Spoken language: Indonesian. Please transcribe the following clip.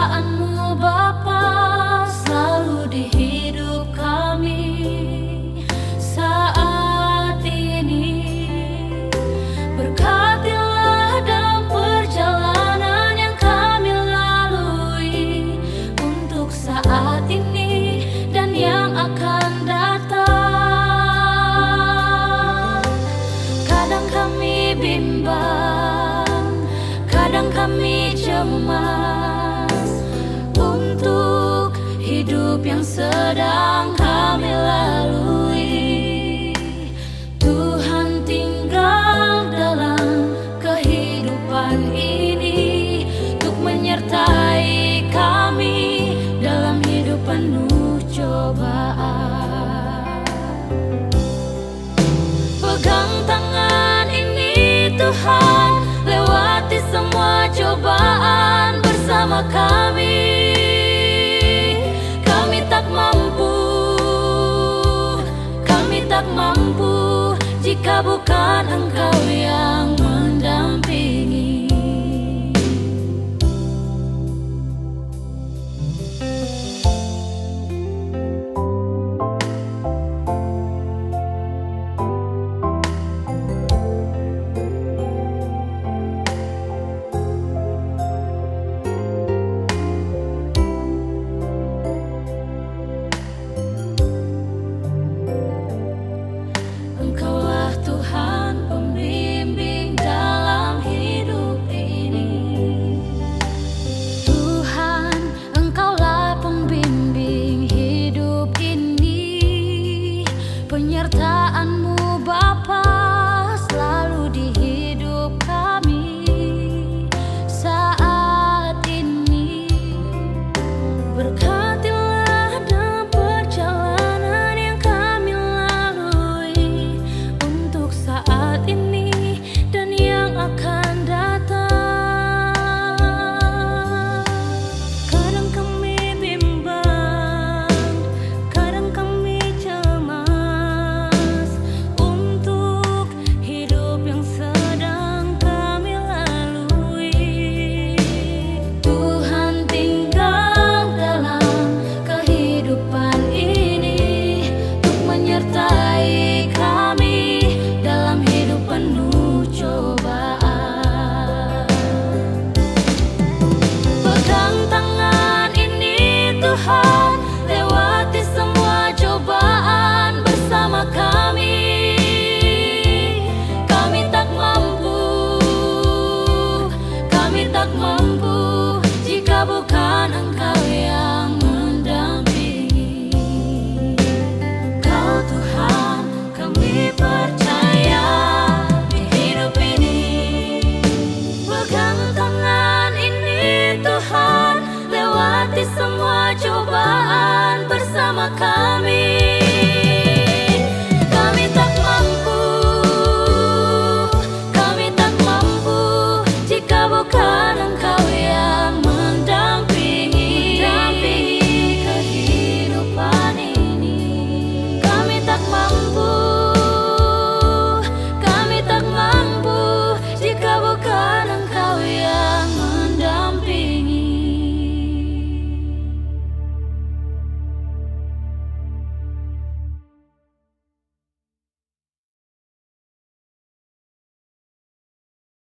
Kesetiaanmu Bapa selalu di hidup kami saat ini. Berkatilah dalam perjalanan yang kami lalui Untuk saat ini dan yang akan datang. Kadang kami bimbang sedang kami lalui. Tuhan tinggal dalam kehidupan ini Untuk menyertai kami dalam hidup penuh cobaan. Pegang tangan ini Tuhan. jika bukan engkau yang